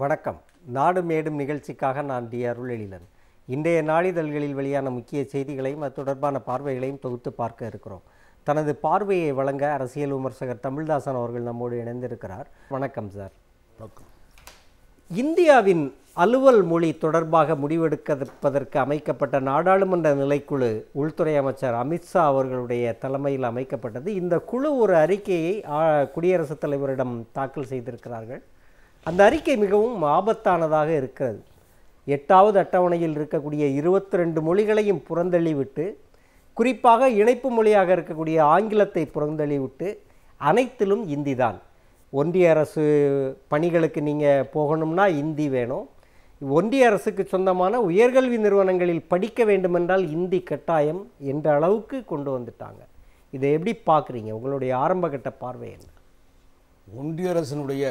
வணக்கம். நாடு மேடும் நிகழ்ச்சிக்காக நான் டி அருளெழிலன். இன்றைய நாளிதழ்களில் வெளியான முக்கிய செய்திகளையும் அது தொடர்பான பார்வைகளையும் தொகுத்து பார்க்க இருக்கிறோம். தனது பார்வையை வழங்க அரசியல் விமர்சகர் தமிழ்தாசன் அவர்கள் நம்மோடு இணைந்திருக்கிறார். வணக்கம் சார். இந்தியாவின் அலுவல் மொழி தொடர்பாக முடிவெடுப்பதற்கு அமைக்கப்பட்ட நாடாளுமன்ற நிலைக்குழு உள்துறை அமைச்சர் அமித்ஷா அவர்களுடைய தலைமையில் அமைக்கப்பட்டது. இந்த குழு ஒரு அறிக்கையை குடியரசுத் தலைவரிடம் தாக்கல் செய்திருக்கிறார்கள். அந்த அறிக்கை மிகவும் ஆபத்தானதாக இருக்கிறது. எட்டாவது அட்டவணையில் இருக்கக்கூடிய இருபத்தி ரெண்டு மொழிகளையும் புறந்தள்ளிவிட்டு குறிப்பாக இணைப்பு மொழியாக இருக்கக்கூடிய ஆங்கிலத்தை புறந்தள்ளிவிட்டு அனைத்திலும் இந்தி தான். ஒன்றிய அரசு பணிகளுக்கு நீங்கள் போகணும்னா இந்தி வேணும். ஒன்றிய அரசுக்கு சொந்தமான உயர்கல்வி நிறுவனங்களில் படிக்க வேண்டுமென்றால் இந்தி கட்டாயம் என்ற அளவுக்கு கொண்டு வந்துட்டாங்க. இதை எப்படி பார்க்குறீங்க? உங்களுடைய ஆரம்பகட்ட பார்வை என்ன? ஒன்றிய அரசினுடைய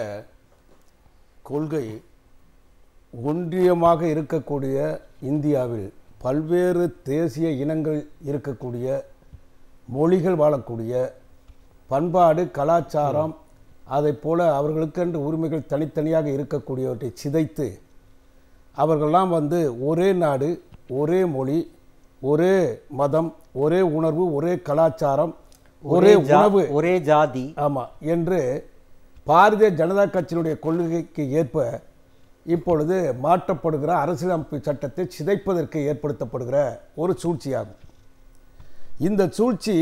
கொள்கை ஒன்றியமாக இருக்கக்கூடிய இந்தியாவில் பல்வேறு தேசிய இனங்கள் இருக்கக்கூடிய மொழிகள் வாழக்கூடிய பண்பாடு கலாச்சாரம் அதைப் போல அவர்களுக்கென்று உரிமைகள் தனித்தனியாக இருக்கக்கூடியவற்றை சிதைத்து அவர்களெல்லாம் வந்து ஒரே நாடு ஒரே மொழி ஒரே மதம் ஒரே உணர்வு ஒரே கலாச்சாரம் ஒரே உணவு. ஒரே ஜாதி. ஆமாம் என்று பாரதிய ஜனதா கட்சியினுடைய கொள்கைக்கு ஏற்ப இப்பொழுது மாற்றப்படுகிற அரசியலமைப்பு சட்டத்தை சிதைப்பதற்கு ஏற்படுத்தப்படுகிற ஒரு சூழ்ச்சியாகும். இந்த சூழ்ச்சி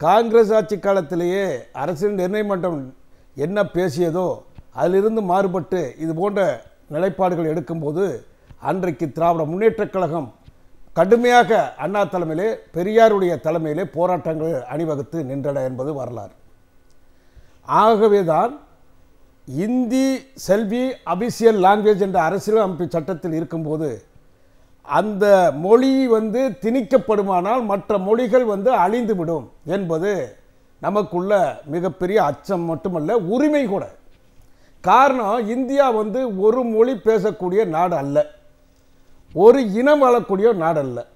காங்கிரஸ் ஆட்சி காலத்திலேயே அரசியல் நிர்ணய மன்றம் என்ன பேசியதோ அதிலிருந்து மாறுபட்டு இது போன்ற நிலைப்பாடுகள் எடுக்கும்போது அன்றைக்கு திராவிட முன்னேற்றக் கழகம் கடுமையாக அண்ணா தலைமையிலே பெரியாருடைய தலைமையிலே போராட்டங்கள் அணிவகுத்து நின்றன என்பது வரலாறு. ஆகவேதான் இந்தி செல்வி அபிஷியல் லாங்குவேஜ் என்ற அரசியல் அமைப்பு சட்டத்தில் இருக்கும்போது அந்த மொழி வந்து திணிக்கப்படுமானால் மற்ற மொழிகள் வந்து அழிந்துவிடும் என்பது நமக்குள்ள மிகப்பெரிய அச்சம் மட்டுமல்ல உரிமை கூட. காரணம் இந்தியா வந்து ஒரு மொழி பேசக்கூடிய நாடு அல்ல. ஒரு இனம் வாழக்கூடிய நாடு அல்ல.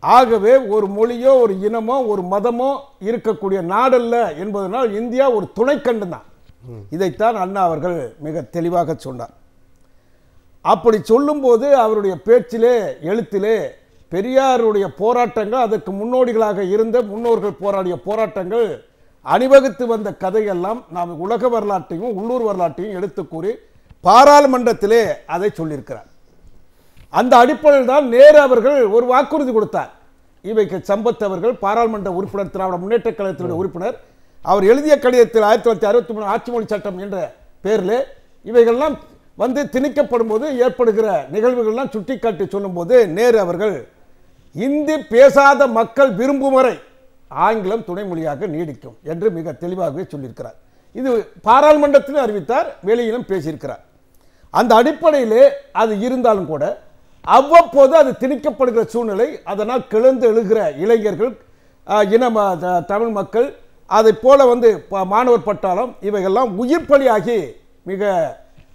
ஆகவே ஒரு மொழியோ ஒரு இனமோ ஒரு மதமோ இருக்கக்கூடிய நாடல்ல என்பதனால் இந்தியா ஒரு துணைக்கண்டு தான். இதைத்தான் அண்ணா அவர்கள் மிக தெளிவாக சொன்னார். அப்படி சொல்லும்போது அவருடைய பேச்சிலே எழுத்திலே பெரியாருடைய போராட்டங்கள் அதற்கு முன்னோடிகளாக இருந்த முன்னோர்கள் போராடிய போராட்டங்கள் அணிவகுத்து வந்த கதையெல்லாம் நாம் உலக வரலாற்றையும் உள்ளூர் வரலாற்றையும் எடுத்து கூறி பாராளுமன்றத்திலே அதை சொல்லியிருக்கிறார். அந்த அடிப்படையில் தான் நேரு அவர்கள் ஒரு வாக்குறுதி கொடுத்தார். இவைக்கு சம்பத் அவர்கள் பாராளுமன்ற உறுப்பினர் திராவிட முன்னேற்ற கழகத்தினுடைய உறுப்பினர் அவர் எழுதிய கடிதத்தில் ஆயிரத்தி தொள்ளாயிரத்தி அறுபத்தி மூணு ஆட்சி மொழி சட்டம் என்ற பேரில் இவைகள்லாம் வந்து திணிக்கப்படும் போது ஏற்படுகிற நிகழ்வுகள்லாம் சுட்டிக்காட்டி சொல்லும்போது நேரு அவர்கள் இந்தி பேசாத மக்கள் விரும்பும் வரை ஆங்கிலம் துணை மொழியாக நீடிக்கும் என்று மிக தெளிவாகவே சொல்லியிருக்கிறார். இது பாராளுமன்றத்திலும் அறிவித்தார் வெளியிலும் பேசியிருக்கிறார். அந்த அடிப்படையிலே அது இருந்தாலும் கூட அவ்வப்போது அது திணிக்கப்படுகிற சூழ்நிலை அதனால் கிளந்து எழுகிற இளைஞர்கள் இன தமிழ் மக்கள் அதை போல வந்து மாணவர் பட்டாளம் இவைகள்லாம் உயிர் பலியாகி மிக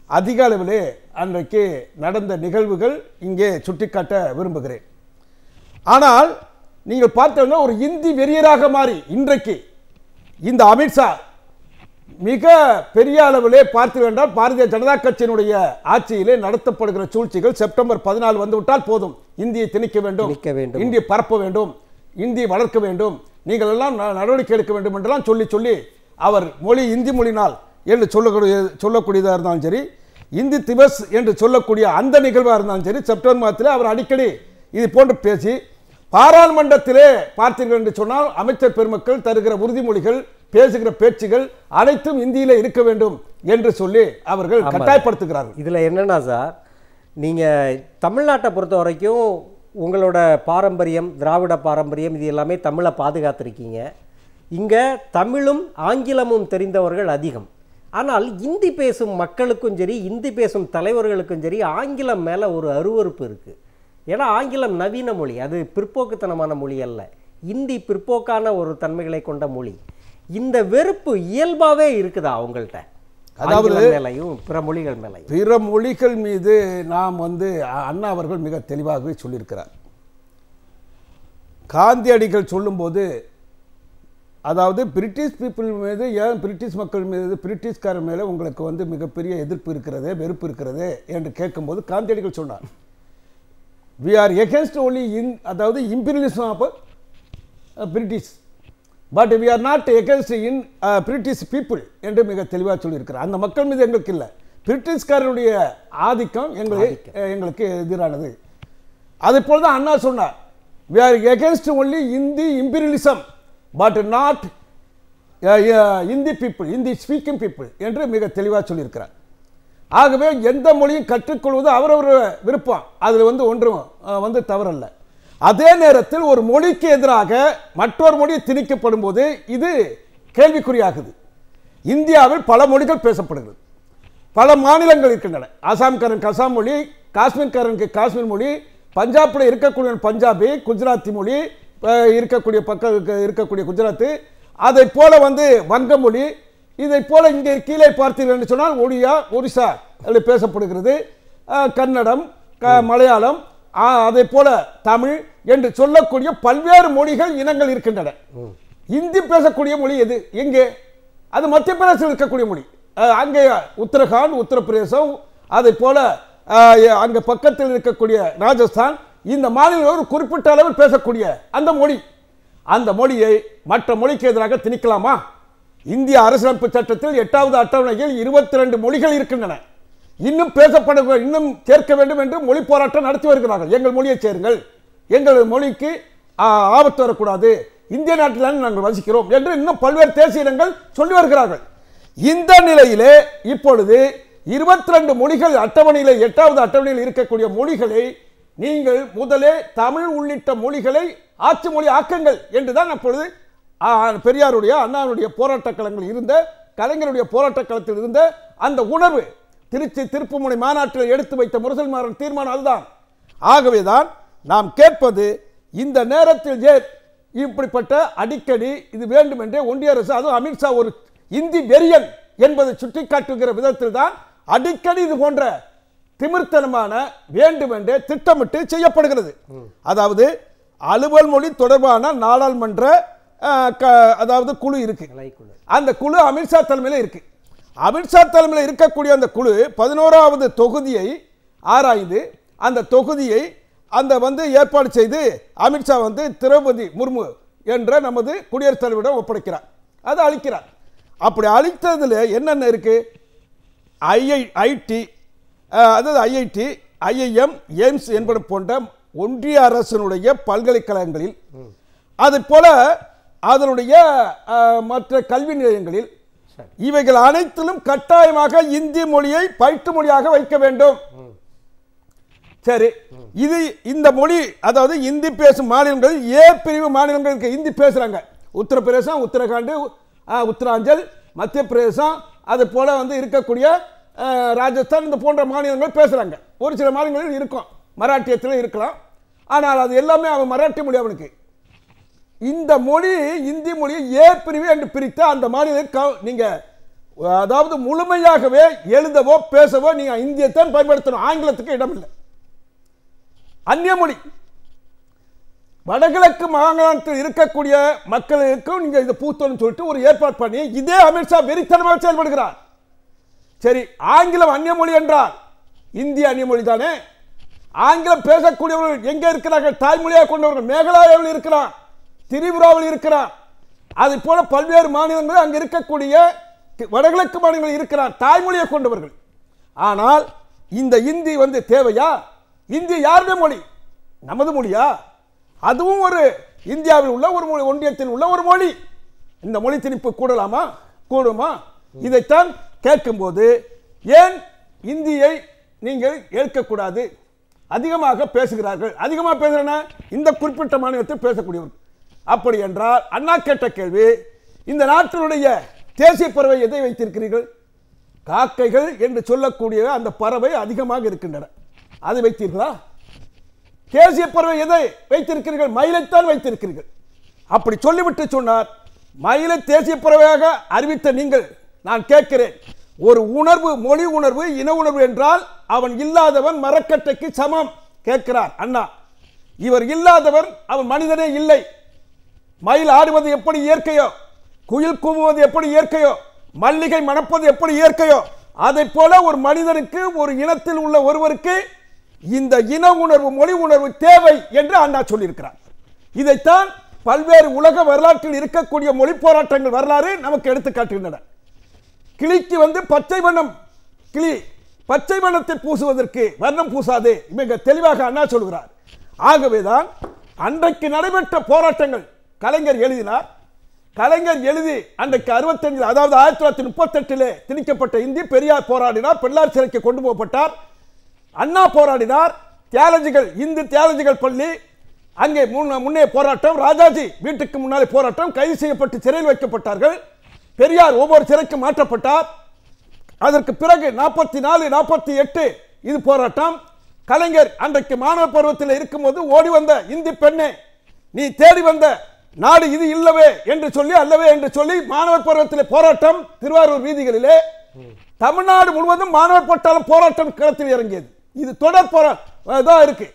அதிக அளவிலே அன்றைக்கு நடந்த நிகழ்வுகள் இங்கே சுட்டிக்காட்ட விரும்புகிறேன் ஆனால் நீங்கள் பார்த்தோம்னா ஒரு இந்தி வெறியராக மாறி இன்றைக்கு இந்த அமித்ஷா மிக பெரிய அளவிலே பார்த்து வேண்டால் பாரதிய ஜனதா கட்சியினுடைய ஆட்சியிலே நடத்தப்படுகிற சூழ்ச்சிகள் செப்டம்பர் பதினாலு வந்துவிட்டால் போதும் இந்தியை திணிக்க வேண்டும் திணிக்க வேண்டும். இந்தியை பரப்ப வேண்டும் இந்தியை வளர்க்க வேண்டும் நீங்கள் எல்லாம் நடவடிக்கை எடுக்க வேண்டும் என்றெல்லாம் சொல்லி சொல்லி அவர் மொழி இந்தி மொழினால் என்று சொல்லக்கூடிய சொல்லக்கூடியதாக இருந்தாலும் சரி இந்தி திவஸ் என்று சொல்லக்கூடிய அந்த நிகழ்வாக இருந்தாலும் சரி செப்டம்பர் மாதத்தில் அவர் அடிக்கடி இது போன்று பேசி பாராளுமன்றத்திலே பார்த்தீர்கள் என்று சொன்னால் அமைச்சர் பெருமக்கள் தருகிற உறுதிமொழிகள் பேசுகிற பேச்சுகள் அனைத்தும் இந்தியிலே இருக்க வேண்டும் என்று சொல்லி அவர்கள். கட்டாயப்படுத்துகிறார்கள் இதில் என்னன்னா சார் நீங்கள் தமிழ்நாட்டை பொறுத்த வரைக்கும் உங்களோட பாரம்பரியம் திராவிட பாரம்பரியம் இது எல்லாமே தமிழை பாதுகாத்திருக்கீங்க. இங்கே தமிழும் ஆங்கிலமும் தெரிந்தவர்கள் அதிகம். ஆனால் இந்தி பேசும் மக்களுக்கும் சரி இந்தி பேசும் தலைவர்களுக்கும் சரி ஆங்கிலம் மேலே ஒரு அருவருப்பு இருக்குது ஏன்னா ஆங்கிலம் நவீன மொழி அது பிற்போக்குத்தனமான மொழி அல்ல. இந்தி பிற்போக்கான ஒரு தன்மைகளை கொண்ட மொழி. இந்த வெறுப்பு இயல்பாகவே இருக்குதா அவங்கள்ட்ட? அதாவது- மேலையும் பிற மொழிகள் மேலையும். பிற மொழிகள் மீது நாம் வந்து அண்ணா அவர்கள் மிக தெளிவாகவே சொல்லியிருக்கிறார். காந்தியடிகள் சொல்லும்போது அதாவது பிரிட்டிஷ் பீப்புள் மீது ஏன் பிரிட்டிஷ் மக்கள் மீது பிரிட்டிஷ்காரர் மேலே உங்களுக்கு வந்து மிகப்பெரிய எதிர்ப்பு இருக்கிறது வெறுப்பு இருக்கிறது என்று கேட்கும்போது காந்தியடிகள் சொன்னார். We are against only in அதாவது imperialism of British but we are not against in British people என்று மிக தெளிவாக சொல்லியிருக்கிறார். அந்த மக்கள் மீது எங்களுக்கு இல்லை. பிரிட்டிஷ்காரனுடைய ஆதிக்கம் எங்களுக்கு எங்களுக்கு எதிரானது. அதே போல தான் அண்ணா சொன்னார். We are against only Hindi imperialism but not Hindi people Hindi speaking people என்று மிக தெளிவாக சொல்லியிருக்கிறார். ஆகவே எந்த மொழியும் கற்றுக்கொள்வது அவரவர் விருப்பம். அதில் வந்து ஒன்றும் வந்து தவறல்ல. அதே நேரத்தில் ஒரு மொழிக்கு எதிராக மற்றொரு மொழி திணிக்கப்படும் போது இது கேள்விக்குறியாகுது. இந்தியாவில் பல மொழிகள் பேசப்படுகிறது. பல மாநிலங்கள் இருக்கின்றன. அசாம்காரனுக்கு அசாம் மொழி காஷ்மீர்காரனுக்கு காஷ்மீர் மொழி பஞ்சாபில் இருக்கக்கூடிய பஞ்சாபி குஜராத்தி மொழி இருக்கக்கூடிய பக்கம் இருக்கக்கூடிய குஜராத்து அதை போல வந்து வங்க மொழி இதை போல இங்கே கீழே பார்த்தீர்கள் என்று சொன்னால் ஒடியா ஒரிசா பேசப்படுகிறது. கன்னடம் மலையாளம் அதே போல தமிழ் என்று சொல்லக்கூடிய பல்வேறு மொழிகள் இனங்கள் இருக்கின்றன. இந்தி பேசக்கூடிய மொழி எது? எங்கே? அது மத்திய பிரதேசத்தில் இருக்கக்கூடிய மொழி. அங்கே உத்தரகாண்ட் உத்தரப்பிரதேசம் அதே போல அங்கே அங்க பக்கத்தில் இருக்கக்கூடிய ராஜஸ்தான் இந்த மாநிலம் ஒரு குறிப்பிட்ட அளவில் பேசக்கூடிய அந்த மொழி. அந்த மொழியை மற்ற மொழிக்கு எதிராக திணிக்கலாமா? இந்திய அரசியலமைப்பு சட்டத்தில் எட்டாவது அட்டவணையில் இருபத்தி ரெண்டு மொழிகள் இருக்கின்றன. இன்னும் பேசப்பட இன்னும் சேர்க்க வேண்டும் என்று மொழி போராட்டம் நடத்தி வருகிறார்கள். எங்கள் மொழியை சேருங்கள். எங்கள் மொழிக்கு ஆபத்து வரக்கூடாது. இந்திய நாட்டில் நாங்கள் வசிக்கிறோம் என்று இன்னும் பல்வேறு தேசியங்கள் சொல்லி வருகிறார்கள். இந்த நிலையிலே இப்பொழுது இருபத்தி ரெண்டு மொழிகள் அட்டவணையில் எட்டாவது அட்டவணையில் இருக்கக்கூடிய மொழிகளை நீங்கள் முதலே தமிழ் உள்ளிட்ட மொழிகளை ஆட்சி மொழி ஆக்கங்கள் என்றுதான் அப்பொழுது பெரியாருடைய அண்ணாவுடைய போராட்ட களங்கள் இருந்த கலைஞருடைய போராட்ட களத்தில் இருந்த அந்த உணர்வு திருச்சி திருப்புமுனை மாநாட்டில் எடுத்து வைத்த முரசல்மாரன் தீர்மானம் அதுதான். ஆகவேதான் நாம் கேட்பது இந்த நேரத்தில் இப்படிப்பட்ட அடிக்கடி இது வேண்டும் என்றே ஒன்றிய அரசு அதுவும் அமித்ஷா ஒரு இந்தி வெறியன் என்பதை சுட்டிக்காட்டுகிற விதத்தில் தான் அடிக்கடி இது போன்ற திமிர்த்தனமான வேண்டுமென்றே திட்டமிட்டு செய்யப்படுகிறது. அதாவது அலுவல் மொழி தொடர்பான நாடாளுமன்ற அதாவது குழு இருக்கு. அந்த குழு அமித்ஷா தலைமையில் இருக்கு. அமித்ஷா தலைமையில் இருக்கக்கூடிய அந்த குழு பதினோராவது தொகுதியை ஆராய்ந்து அந்த தொகுதியை அந்த வந்து ஏற்பாடு செய்து அமித்ஷா வந்து திரௌபதி முர்மு என்ற நமது குடியரசுத் தலைவரிடம் ஒப்படைக்கிறார். அதை அளிக்கிறார் அப்படி அளித்ததில் என்னென்ன இருக்கு? I I I IIT IIM AIIMS என்பது போன்ற ஒன்றிய அரசினுடைய பல்கலைக்கழகங்களில் அது போல அதனுடைய மற்ற கல்வி நிலையங்களில் இவைகள் அனைத்திலும் கட்டாயமாக இந்தி மொழியை பயிற்று மொழியாக வைக்க வேண்டும். சரி. இது இந்த மொழி அதாவது இந்தி பேசும் மாநிலங்கள் ஏ பிரிவு மாநிலங்களுக்கு இந்தி பேசுறாங்க. உத்தரப்பிரதேசம் உத்தரகாண்ட் உத்தராஞ்சல் மத்திய பிரதேசம் அது போல வந்து இருக்கக்கூடிய ராஜஸ்தான் இந்த போன்ற மாநிலங்கள் பேசுறாங்க. ஒரு சில மாநிலங்களில் இருக்கும். மராட்டியத்தில் இருக்கலாம். ஆனால் அது எல்லாமே அவன் மராட்டி மொழி அவனுக்கு. இந்த மொழி இந்தி மொழியை ஏ பிரிவு என்று பிரித்து அந்த மாநில நீங்கள் அதாவது முழுமையாகவே எழுதவோ பேசவோ நீங்கள் இந்தியத்தான் பயன்படுத்தணும். ஆங்கிலத்துக்கு இடமில்லை. அந்நிய மொழி. வடகிழக்கு மாகாணத்தில் இருக்கக்கூடிய மக்களுக்கும் நீங்கள் இதை பூத்தோன்னு சொல்லிட்டு ஒரு ஏற்பாடு பண்ணி இதே அமித்ஷா வெறித்தனமாக செயல்படுகிறார். சரி ஆங்கிலம் அந்நிய மொழி என்றால் இந்திய அந்நிய மொழி தானே? ஆங்கிலம் பேசக்கூடியவர்கள் எங்கே இருக்கிறார்கள்? தாய்மொழியாக கொண்டவர்கள் மேகலாயாவில் இருக்கிறான் திரிபுராவில் இருக்கிறார். அதை போல பல்வேறு மாநிலங்கள் அங்கு இருக்கக்கூடிய வடகிழக்கு மாநிலங்கள் இருக்கிறார் தாய்மொழியை கொண்டவர்கள். ஆனால் இந்த இந்தி வந்து தேவையா? இந்தி யாருடைய மொழி? நமது மொழியா? அதுவும் ஒரு இந்தியாவில் உள்ள ஒரு மொழி ஒன்றியத்தில் உள்ள ஒரு மொழி. இந்த மொழி திணிப்பு கூடலாமா? கூடுமா? இதைத்தான் கேட்கும்போது ஏன் இந்தியை நீங்கள் ஏற்கக்கூடாது? அதிகமாக பேசுகிறார்கள். அதிகமாக பேசுகிறேன்னா இந்த குறிப்பிட்ட மாநிலத்தில் பேசக்கூடியவர்கள். அப்படி என்றால் அண்ணா கேட்ட கேள்வி இந்த நாட்டினுடைய தேசிய பறவை எதை வைத்திருக்கிறீர்கள்? காக்கைகள் என்று சொல்லக்கூடிய அந்த பறவை அதிகமாக இருக்கின்றன. அதை வைத்தீர்களா? தேசிய பறவை எதை வைத்திருக்கிறீர்கள்? மயிலைத்தான் வைத்திருக்கிறீர்கள். அப்படி சொல்லிவிட்டு சொன்னார் மயிலை தேசிய பறவையாக அறிவித்த நீங்கள் நான் கேட்கிறேன் ஒரு உணர்வு மொழி உணர்வு இன உணர்வு என்றால் அவன் இல்லாதவன் மரக்கட்டைக்கு சமம் கேட்கிறார் அண்ணா. இவர் இல்லாதவர் அவன் மனிதனே இல்லை மயில் ஆடுவது எப்படி இயற்கையோ? குயில் கூவுவது எப்படி இயற்கையோ? மல்லிகை மணப்பது எப்படி இயற்கையோ? அதை போல ஒரு மனிதனுக்கு ஒரு இனத்தில் உள்ள ஒருவருக்கு இந்த இன உணர்வு மொழி உணர்வு தேவை என்று அண்ணா சொல்லியிருக்கிறார். இதைத்தான் பல்வேறு உலக வரலாற்றில் இருக்கக்கூடிய மொழி போராட்டங்கள் வரலாறு நமக்கு எடுத்து காட்டுகின்றன கிளிக்கு வந்து பச்சை வண்ணம் கிளி பச்சை வண்ணத்தை பூசுவதற்கு வர்ணம் பூசாது மிக தெளிவாக அண்ணா சொல்கிறார். ஆகவேதான் அன்றைக்கு நடைபெற்ற போராட்டங்கள் கலைஞர் எழுதினார். கலைஞர் எழுதி அன்றைக்கு அறுபத்தஞ்சு அதாவது ஆயிரத்தி தொள்ளாயிரத்தி முப்பத்தெட்டில் திணிக்கப்பட்ட இந்தி பெரியார் போராடினார் பெண்ணார் சிறைக்கு கொண்டு போகப்பட்டார். அண்ணா போராடினார். தியாலஜிகள் இந்து தியாலஜிகள் பள்ளி அங்கே முன்ன- முன்னே போராட்டம் ராஜாஜி வீட்டுக்கு முன்னாலே போராட்டம் கைது செய்யப்பட்டு சிறையில் வைக்கப்பட்டார்கள். பெரியார் ஒவ்வொரு சிறைக்கும் மாற்றப்பட்டார். அதற்கு பிறகு நாற்பத்தி நாலு நாற்பத்தி எட்டு இது போராட்டம். கலைஞர் அன்றைக்கு மாணவ பருவத்தில் இருக்கும்போது ஓடி வந்த இந்தி பெண்ணே நீ தேடி வந்த நாடு இது இல்லவே என்று சொல்லி அல்லவே என்று சொல்லி மாணவர் பருவத்தில் போராட்டம் திருவாரூர் வீதிகளிலே தமிழ்நாடு முழுவதும் மாணவர் பட்டாளம் போராட்டம் களத்தில் இறங்கியது. இது தொடர் போராட்டம் தான் இருக்கு.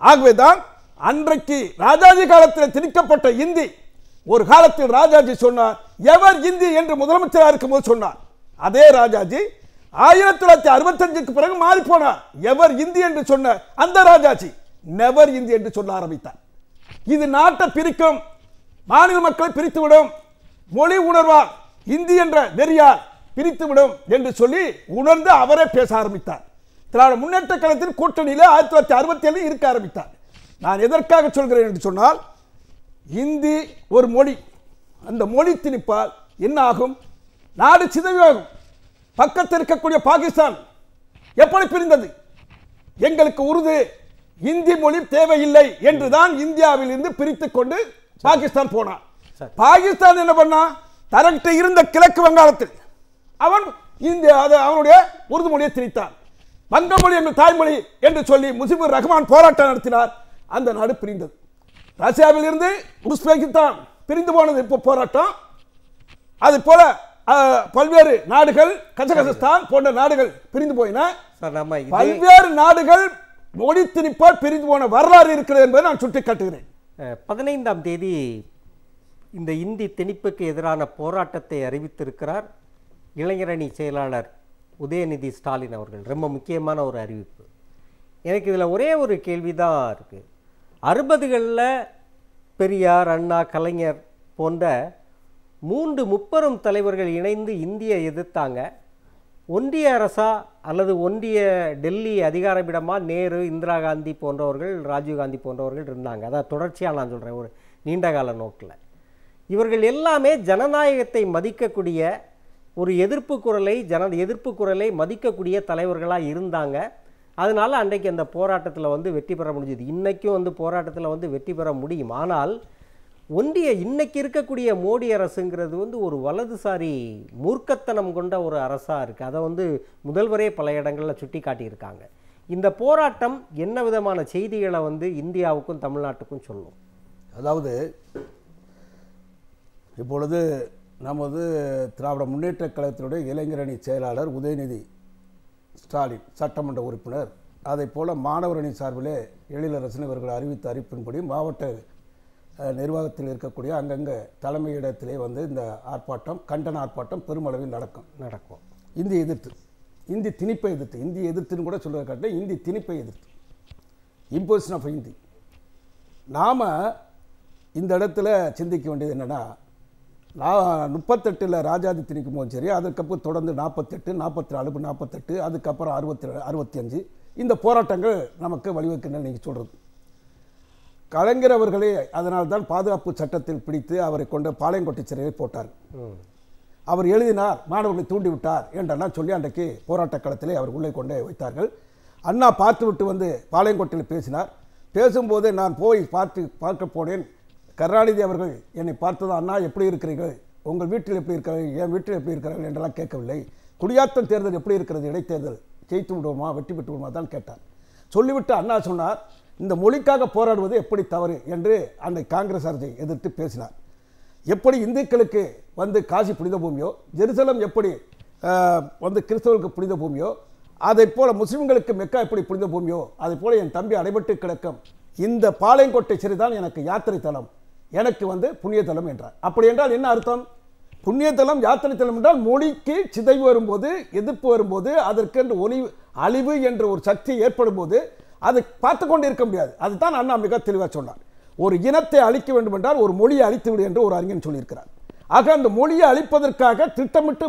ஆகவேதான் அன்றைக்கு ராஜாஜி காலத்தில் திணிக்கப்பட்ட இந்தி ஒரு காலத்தில் ராஜாஜி சொன்னார் எவர் இந்தி? என்று முதலமைச்சராக இருக்கும்போது சொன்னார். அதே ராஜாஜி ஆயிரத்தி தொள்ளாயிரத்தி அறுபத்தஞ்சுக்கு பிறகு மாறி போனார். எவர் இந்தி? என்று சொன்ன அந்த ராஜாஜி நெவர் இந்தி என்று சொல்ல ஆரம்பித்தார். இது நாட்டை பிரிக்கும் மாநில மக்களை பிரித்துவிடும். மொழி உணர்வால் இந்தி என்ற வெறியால் பிரித்துவிடும் என்று சொல்லி உணர்ந்து அவரே பேச ஆரம்பித்தார். திராவிட முன்னேற்ற கழகத்தின் கூட்டணியில் ஆயிரத்தி தொள்ளாயிரத்தி அறுபத்தி ஏழு இருக்க ஆரம்பித்தார். நான் எதற்காக சொல்கிறேன் என்று சொன்னால் இந்தி ஒரு மொழி. அந்த மொழி திணிப்பால் என்ன ஆகும்? நாடு சிதவியாகும் பக்கத்தில் இருக்கக்கூடிய பாகிஸ்தான் எப்படி பிரிந்தது? எங்களுக்கு உருது இந்தி மொழி தேவையில்லை என்றுதான் இந்தியாவில் இருந்து பிரித்து கொண்டு பாகிஸ்தான் போனான். பாகிஸ்தான் என்ன பண்ணா? தனக்கிட்ட இருந்த கிழக்கு வங்காளத்தில். அவன் இந்த அது அவனுடைய உருது மொழியை திணித்தான். வங்க மொழி எங்கள் தாய்மொழி என்று சொல்லி முஜிபுர் ரஹ்மான் போராட்டம் நடத்தினார். அந்த நாடு பிரிந்தது. ரஷ்யாவில் இருந்து உஸ்பெகிஸ்தான் பிரிந்து போனது இப்போ போராட்டம். அது போல பல்வேறு நாடுகள் கஜகஸ்தான் போன்ற நாடுகள் பிரிந்து போயின. பல்வேறு நாடுகள் மொழி திணிப்பால் பிரிந்து போன வரலாறு இருக்கிறது என்பதை நான் சுட்டிக்காட்டுகிறேன். அஹ், பதினைந்தாம் தேதி இந்த இந்தி திணிப்புக்கு எதிரான போராட்டத்தை அறிவித்திருக்கிறார் இளைஞரணி செயலாளர் உதயநிதி ஸ்டாலின் அவர்கள். ரொம்ப முக்கியமான ஒரு அறிவிப்பு. எனக்கு இதில் ஒரே ஒரு கேள்வி தான் இருக்குது அறுபதுகளில் பெரியார் அண்ணா கலைஞர் போன்ற மூன்று முப்பெரும் தலைவர்கள் இணைந்து இந்தியை எதிர்த்தாங்க. ஒன்றிய அரசா அல்லது ஒன்றிய டெல்லி அதிகாரமிடமா நேரு இந்திரா காந்தி போன்றவர்கள் ராஜீவ் காந்தி போன்றவர்கள் இருந்தாங்க. அதான் தொடர்ச்சியாக நான் சொல்கிறேன் ஒரு நீண்டகால நோக்கில். இவர்கள் எல்லாமே ஜனநாயகத்தை மதிக்கக்கூடிய ஒரு எதிர்ப்பு குரலை ஜன எதிர்ப்பு குரலை மதிக்கக்கூடிய தலைவர்களாக இருந்தாங்க. அதனால் அன்றைக்கு அந்த போராட்டத்தில் வந்து வெற்றி பெற முடிஞ்சது. இன்றைக்கும் வந்து போராட்டத்தில் வந்து வெற்றி பெற முடியும். ஆனால் ஒன்றிய இன்னைக்கு இருக்கக்கூடிய மோடி அரசுங்கிறது வந்து ஒரு வலதுசாரி மூர்க்கத்தனம் கொண்ட ஒரு அரசாக இருக்குது அதை வந்து முதல்வரே பல இடங்களில் சுட்டி காட்டியிருக்காங்க. இந்த போராட்டம் என்ன விதமான செய்திகளை வந்து இந்தியாவுக்கும் தமிழ்நாட்டுக்கும் சொல்லும்? அதாவது இப்பொழுது நமது திராவிட முன்னேற்ற கழகத்தினுடைய இளைஞரணி செயலாளர் உதயநிதி ஸ்டாலின் சட்டமன்ற உறுப்பினர். அதை போல மாணவரணி சார்பிலே எழிலரசன் இவர்கள் அறிவித்த அறிவிப்பின்படி மாவட்ட நிர்வாகத்தில் இருக்கக்கூடிய அங்கங்கே தலைமையிடத்திலே வந்து இந்த ஆர்ப்பாட்டம் கண்டன ஆர்ப்பாட்டம் பெருமளவில் நடக்கும். நடக்கும். இந்தி எதிர்த்து. இந்தி திணிப்பை எதிர்த்து. இந்தி எதிர்த்துன்னு கூட சொல்லுவதை காட்டில இந்தி திணிப்பை எதிர்த்து. இம்போசிஷன் ஆஃப் ஹிந்தி நாம் இந்த இடத்துல சிந்திக்க வேண்டியது என்னென்னா நான் முப்பத்தெட்டில் ராஜாதி திணிக்கும் போதும் சரி அதுக்கப்புறம் தொடர்ந்து நாற்பத்தெட்டு நாற்பத்தி நாலு நாற்பத்தெட்டு அதுக்கப்புறம் அறுபத்தி அறுபத்தி அஞ்சு இந்த போராட்டங்கள் நமக்கு வழிவகுக்கின்றன நீங்கள் சொல்கிறது கலைஞர் அவர்களே அதனால் தான் பாதுகாப்பு சட்டத்தில் பிடித்து அவரை கொண்டு பாளையங்கோட்டை சிறையில் போட்டார். அவர் எழுதினார் மாணவர்களை தூண்டிவிட்டார் என்றெல்லாம் சொல்லி அன்றைக்கு போராட்ட களத்திலே அவர் உள்ளே கொண்டே வைத்தார்கள். அண்ணா பார்த்து விட்டு வந்து பாளையங்கோட்டையில் பேசினார். பேசும்போது நான் போய் பார்த்து பார்க்க போனேன். கருணாநிதி அவர்கள் என்னை பார்த்ததும் அண்ணா எப்படி இருக்கிறீர்கள்? உங்கள் வீட்டில் எப்படி இருக்கிறார்கள்? என் வீட்டில் எப்படி இருக்கிறார்கள்? என்றெல்லாம் கேட்கவில்லை. குடியாத்தம் தேர்தல் எப்படி இருக்கிறது? இடைத்தேர்தல் ஜெயித்து விடுவோமா? வெற்றி பெற்று விடுவோமா? தான் கேட்டார். சொல்லிவிட்டு அண்ணா சொன்னார் இந்த மொழிக்காக போராடுவது எப்படி தவறு என்று அந்த காங்கிரஸ் அரசை எதிர்த்து பேசினார். எப்படி இந்துக்களுக்கு வந்து காசி புனித பூமியோ ஜெருசலம் எப்படி வந்து கிறிஸ்தவர்களுக்கு புனித பூமியோ அதை போல முஸ்லிம்களுக்கு மெக்கா எப்படி புனித பூமியோ அதை போல என் தம்பி அடைபட்டு கிடக்கும். இந்த பாளையங்கோட்டை சிறைதான் எனக்கு யாத்திரை தலம். எனக்கு வந்து புண்ணியதலம் என்றார். அப்படி என்றால் என்ன அர்த்தம்? புண்ணியதலம் யாத்திரை தலம் என்றால் மொழிக்கு சிதைவு வரும்போது எதிர்ப்பு வரும்போது அதற்கென்று ஒளி அழிவு என்ற ஒரு சக்தி ஏற்படும் போது அதை பார்த்து கொண்டு இருக்க முடியாது. அதுதான் அண்ணா மிக தெளிவாக சொன்னார். ஒரு இனத்தை அழிக்க வேண்டும் என்றால் ஒரு மொழியை அழித்து விடு என்று ஒரு அறிஞன் சொல்லியிருக்கிறார். ஆக அந்த மொழியை அழிப்பதற்காக திட்டமிட்டு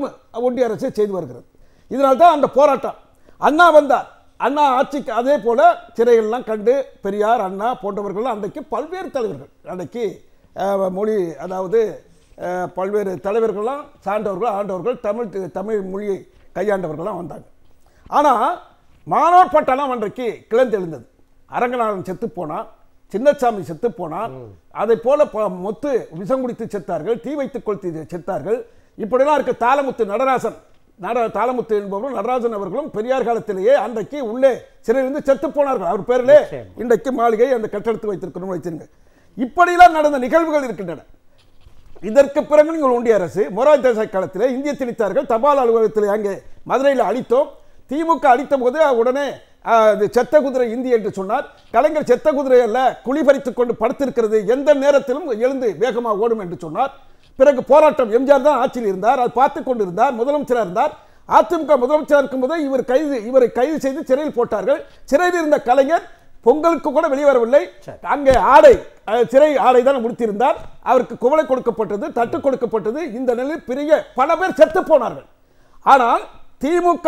ஒன்றிய அரசு செய்து வருகிறது. இதனால் தான் அந்த போராட்டம். அண்ணா வந்தார். அண்ணா ஆட்சிக்கு அதே போல சிறைகள்லாம் கண்டு பெரியார் அண்ணா போன்றவர்கள்லாம் அன்றைக்கு பல்வேறு தலைவர்கள் அன்றைக்கு மொழி அதாவது பல்வேறு தலைவர்கள்லாம் சான்றவர்கள் ஆண்டவர்கள் தமிழ் தமிழ் மொழியை கையாண்டவர்கள்லாம் வந்தாங்க. ஆனால் மாணவர் பட்டாளம் அன்றைக்கு கிளர்ந்தெழுந்தது. அரங்கநாதன் செத்து போனான் சின்னசாமி செத்து போனான் அதை போல மொத்து விஷம் குடித்து செத்தார்கள் தீ வைத்து கொளுத்தி செத்தார்கள். இப்படிலாம் இருக்க தாளமுத்து நடராசன். நட தாளமுத்து என்பவரும் நடராஜன் அவர்களும் பெரியார் காலத்திலேயே அன்றைக்கு உள்ளே சிறையிலிருந்து செத்து போனார்கள். அவர் பேரிலே. இன்றைக்கு மாளிகை அந்த கட்டடத்து வைத்திருக்கணும் வைத்திருங்க. இப்படியெல்லாம் நடந்த நிகழ்வுகள் இருக்கின்றன. இதற்கு பிறகு நீங்கள் ஒன்றிய அரசு மொராஜ் தேசாய் காலத்தில் இந்திய திணித்தார்கள். தபால் அலுவலகத்தில் அங்கே மதுரையில் அழித்தோம் திமுக அழித்த போது உடனே செத்த குதிரை இந்தி என்று சொன்னார். கலைஞர் செத்த குதிரை அல்ல குழி பறித்துக் கொண்டு படுத்திருக்கிறது. எந்த நேரத்திலும் எழுந்து வேகமாக ஓடும் என்று சொன்னார். பிறகு போராட்டம் எம்ஜிஆர் தான் ஆட்சியில் இருந்தார் அது பார்த்து கொண்டிருந்தார் முதலமைச்சராக இருந்தார். அதிமுக முதலமைச்சராக இருக்கும்போது இவர் கைது இவரை கைது செய்து சிறையில் போட்டார்கள். சிறையில் இருந்த கலைஞர் பொங்கலுக்கு கூட வெளியே வரவில்லை. அங்கே ஆடை சிறை ஆடை தான் முடித்திருந்தார் அவருக்கு குவளை கொடுக்கப்பட்டது தட்டு கொடுக்கப்பட்டது. இந்த நிலையில் பெரிய பல பேர் செத்து போனார்கள். ஆனால் திமுக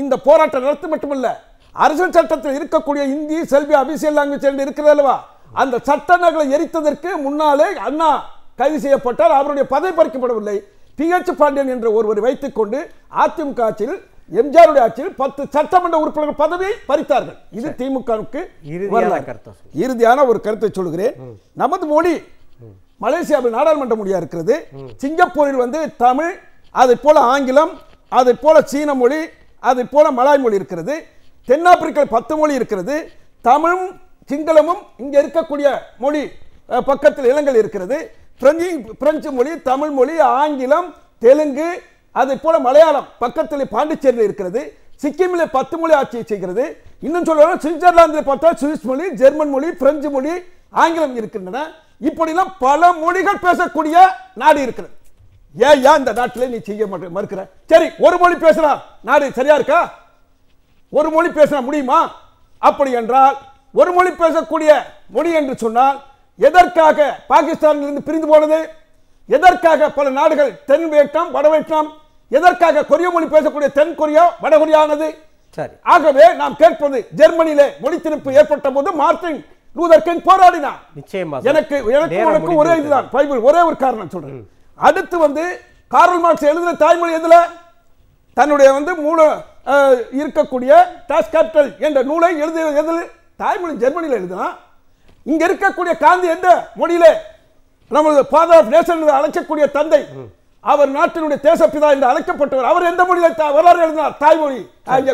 இந்த போராட்டம் நடத்த மட்டுமல்ல அரசியல் சட்டத்தில் இருக்கக்கூடிய இந்தி செல்வி அபிஷியல் லாங்குவேஜ் என்று இருக்கிறது அல்லவா? அந்த சட்ட நகலை எரித்ததற்கு முன்னாலே அண்ணா கைது செய்யப்பட்டார் அவருடைய பதவி பறிக்கப்படவில்லை. பி எச் பாண்டியன் என்ற ஒருவரை வைத்துக் கொண்டு அதிமுக ஆட்சியில் எம்ஜிஆருடைய ஆட்சியில் பத்து சட்டமன்ற உறுப்பினர்கள் பதவியை பறித்தார்கள். இது திமுகவுக்கு. இறுதியான ஒரு கருத்தை சொல்கிறேன் நமது மொழி மலேசியாவில் நாடாளுமன்ற மொழியா இருக்கிறது. சிங்கப்பூரில் வந்து தமிழ் அதை போல ஆங்கிலம் அதை போல சீன மொழி அதை போல மலாய் மொழி இருக்கிறது. தென்னாப்பிரிக்காவில் பத்து மொழி இருக்கிறது. தமிழும் சிங்களமும் இங்கே இருக்கக்கூடிய மொழி பக்கத்தில் இளங்கல் இருக்கிறது. பிரெஞ்சு பிரெஞ்சு மொழி தமிழ் மொழி ஆங்கிலம் தெலுங்கு அதை போல மலையாளம் பக்கத்தில் பாண்டிச்சேரியில் இருக்கிறது. சிக்கிமில் பத்து மொழி ஆட்சி செய்கிறது. இன்னும் சொல்லணும் சுவிட்சர்லாந்தில் பார்த்தா சுவிஸ் மொழி ஜெர்மன் மொழி பிரெஞ்சு மொழி ஆங்கிலம் இருக்கின்றன. இப்படிலாம் பல மொழிகள் பேசக்கூடிய நாடு இருக்கிறது. ஏன் ஏன் இந்த நாட்டில் நீ செய்ய மாட்டே மறுக்கிற? சரி ஒரு மொழி பேசுறா நாடு சரியா இருக்கா? ஒரு மொழி பேச முடியுமா? அப்படி என்றால் ஒரு மொழி பேசக்கூடிய மொழி என்று சொன்னால் எதற்காக பாகிஸ்தானிலிருந்து பிரிந்து போனது? எதற்காக பல நாடுகள் தென் வியட்நாம் வட வியட்நாம் எதற்காக கொரிய மொழி பேசக்கூடிய தென் கொரியா வட கொரியா ஆனது சரி. ஆகவே நாம் கேட்பது ஜெர்மனியிலே மொழி திணிப்பு ஏற்பட்ட போது மார்டின் லூதர் கிங் போராடினார். நிச்சயமா. எனக்கு எனக்கு ஒரே இதுதான் பைபிள் ஒரே ஒரு காரணம் சொல்றேன். அடுத்து வந்து கார்ல் மார்க்ஸ் எழுதின தாய்மொழி எதில்? தன்னுடைய வந்து மூல இருக்கக்கூடிய டாஸ் கேபிட்டல் என்ற நூலை எழுதிய எதில்? தாய்மொழி ஜெர்மனியில் எழுதினா இங்கே இருக்கக்கூடிய காந்தி எந்த மொழியிலே? நமது ஃபாதர் ஆஃப் நேஷன் அழைக்கக்கூடிய தந்தை அவர் நாட்டினுடைய தேசப்பிதா என்று அழைக்கப்பட்டவர் அவர் எந்த மொழியில் தா- வரலாறு எழுதினார்? தாய்மொழி.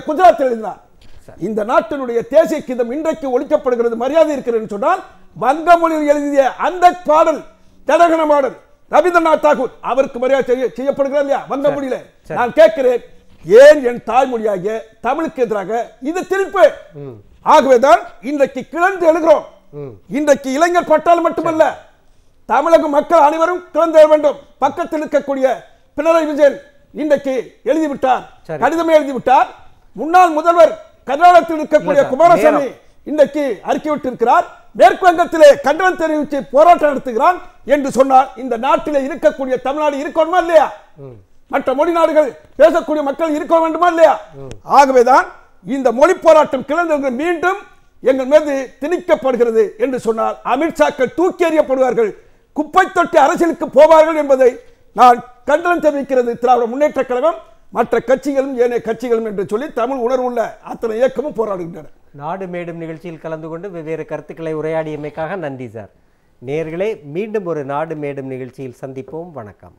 குஜராத்தில் எழுதினார். இந்த நாட்டினுடைய தேசிய கீதம் இன்றைக்கு ஒழிக்கப்படுகிறது மரியாதை இருக்கிறது சொன்னால் வங்க மொழியில் எழுதிய அந்த பாடல் ஜனகன பாடல் ரவீந்திரநாத் தாகூர் அவருக்கு மரியாதை செய்ய- செய்யப்படுகிறது இல்லையா? வங்க மொழியில. நான் கேட்கிறேன் ஏன் என் தாய்மொழியாகிய தமிழுக்கு எதிராக இது திருப்பு? ஆகவேதான் இன்றைக்கு கிளர்ந்து எழுகிறோம். இன்றைக்கு இளைஞர் பட்டால் மட்டுமல்ல தமிழக மக்கள் அனைவரும் கிளந்து எழ வேண்டும். பக்கத்தில் இருக்கக்கூடிய பினராயி விஜயன் இன்றைக்கு எழுதிவிட்டார். கடிதமே எழுதிவிட்டார். முன்னாள் முதல்வர் கர்நாடகத்தில் இருக்கக்கூடிய குமாரசாமி. இன்றைக்கு அறிக்கை விட்டிருக்கிறார் மேற்கு வங்கத்திலே கண்டனம் தெரிவித்து போராட்டம் நடத்துகிறான் என்று சொன்னால் இந்த நாட்டிலே இருக்கக்கூடிய தமிழ்நாடு இருக்கணுமா இல்லையா? மற்ற மொழி நாடுகள் பேசக்கூடிய மக்கள் இருக்க வேண்டுமா இல்லையா? ஆகவேதான் இந்த மொழி போராட்டம் கிளர்ந்தவர்கள் மீண்டும் எங்கள் மீது திணிக்கப்படுகிறது என்று சொன்னால் அமித்ஷாக்கள் தூக்கி எறியப்படுவார்கள் குப்பை தொட்டி அரசியலுக்கு போவார்கள் என்பதை நான் கண்டனம் தெரிவிக்கிறது திராவிட முன்னேற்ற கழகம். மற்ற கட்சிகளும் ஏனைய கட்சிகளும் என்று சொல்லி தமிழ் உணர்வுள்ள அத்தனை இயக்கமும் போராடுகின்றன. நாடு மேடும் நிகழ்ச்சியில் கலந்து கொண்டு வெவ்வேறு கருத்துக்களை உரையாடியமைக்காக நன்றி சார். நேர்களே மீண்டும் ஒரு நாடு மேடும் நிகழ்ச்சியில் சந்திப்போம். வணக்கம்.